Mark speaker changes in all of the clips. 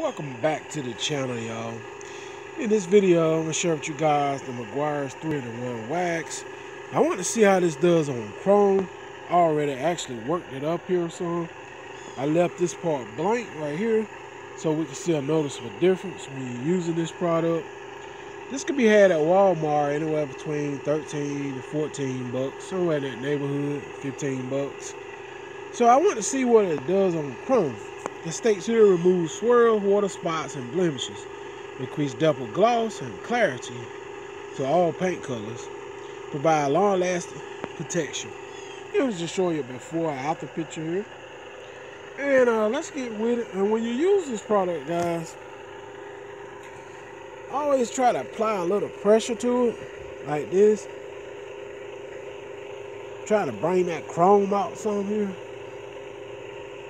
Speaker 1: Welcome back to the channel, y'all. In this video, I'm gonna share with you guys the Meguiar's 3-in-1 wax. I want to see how this does on chrome. I already actually worked it up here some. I left this part blank right here so we can see a noticeable difference when you're using this product. This can be had at Walmart anywhere between 13 to 14 bucks, somewhere in that neighborhood, 15 bucks. So I want to see what it does on chrome. The states here remove swirl, water spots, and blemishes. Increase double gloss and clarity to all paint colors. Provide long-lasting protection. Here's just show you before and after picture here. And uh, let's get with it. And when you use this product, guys, always try to apply a little pressure to it, like this. Try to bring that chrome out some here.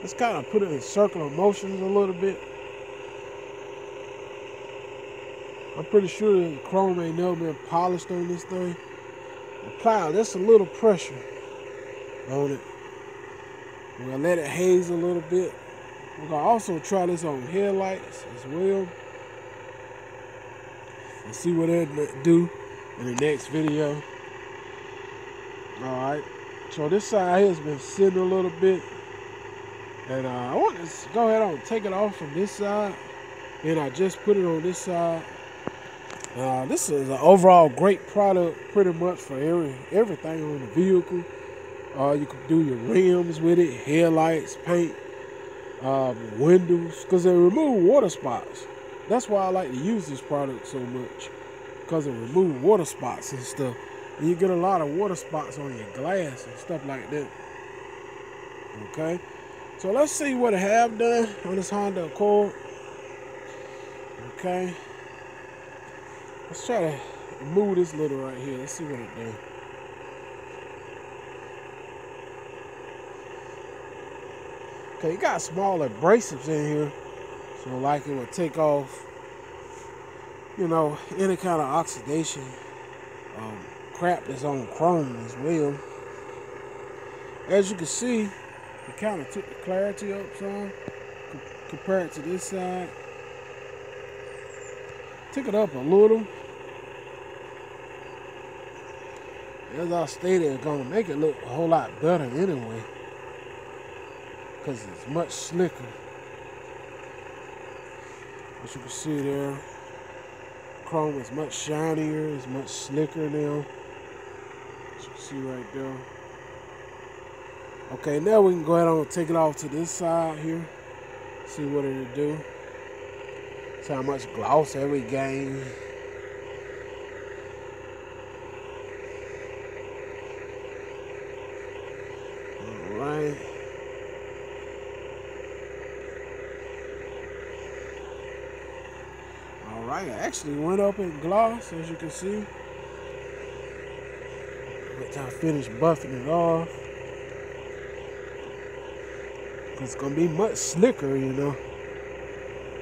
Speaker 1: Let's kind of put it in circular motions a little bit. I'm pretty sure the chrome ain't never been polished on this thing. Apply just a little pressure on it. We're gonna let it haze a little bit. We're gonna also try this on headlights as well. And see what it do in the next video. Alright. So this side here has been sitting a little bit. And uh, I want to go ahead and take it off from this side. And I just put it on this side. Uh, this is an overall great product pretty much for every everything on the vehicle. Uh, you can do your rims with it, headlights, paint, um, windows, because they remove water spots. That's why I like to use this product so much, because it removes water spots and stuff. And you get a lot of water spots on your glass and stuff like that. Okay. So let's see what I have done on this Honda Accord. Okay. Let's try to move this little right here. Let's see what it does. Okay, you got small abrasives in here. So like it will take off, you know, any kind of oxidation um, crap that's on chrome as well. As you can see, it kind of took the clarity up some compared to this side. Took it up a little. As I stated, it's gonna make it look a whole lot better anyway. Because it's much slicker. As you can see there, chrome is much shinier, it's much slicker now. As you can see right there. Okay, now we can go ahead and take it off to this side here. See what it'll do. See how much gloss every gain. Alright. Alright, actually went up in gloss as you can see. But I finished buffing it off. It's gonna be much slicker, you know,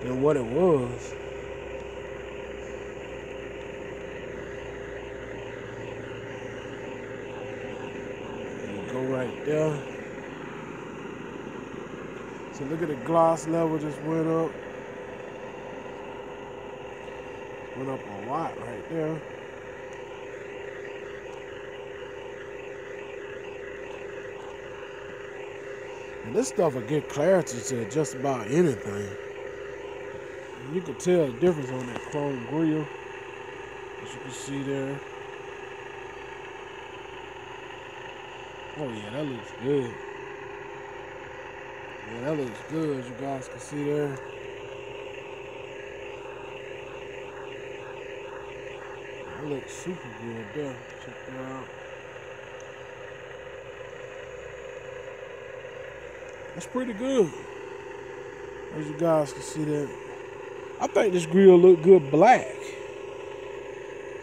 Speaker 1: than what it was. Go right there. So look at the gloss level just went up. Went up a lot right there. And this stuff will get clarity to just about anything. And you can tell the difference on that chrome grill. As you can see there. Oh yeah, that looks good. Yeah, that looks good as you guys can see there. That looks super good there. Check that out. That's pretty good. As you guys can see that. I think this grill look good black.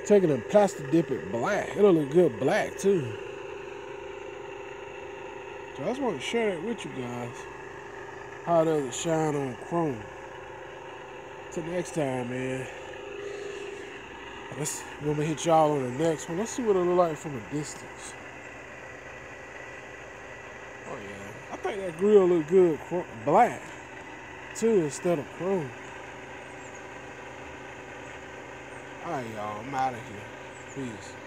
Speaker 1: Taking a plastic dip it black. It'll look good black too. So I just want to share that with you guys. How does it shine on chrome? Till next time, man. Let's gonna hit y'all on the next one. Let's see what it look like from a distance. Grill look good black too instead of chrome. Alright y'all, I'm out of here. Peace.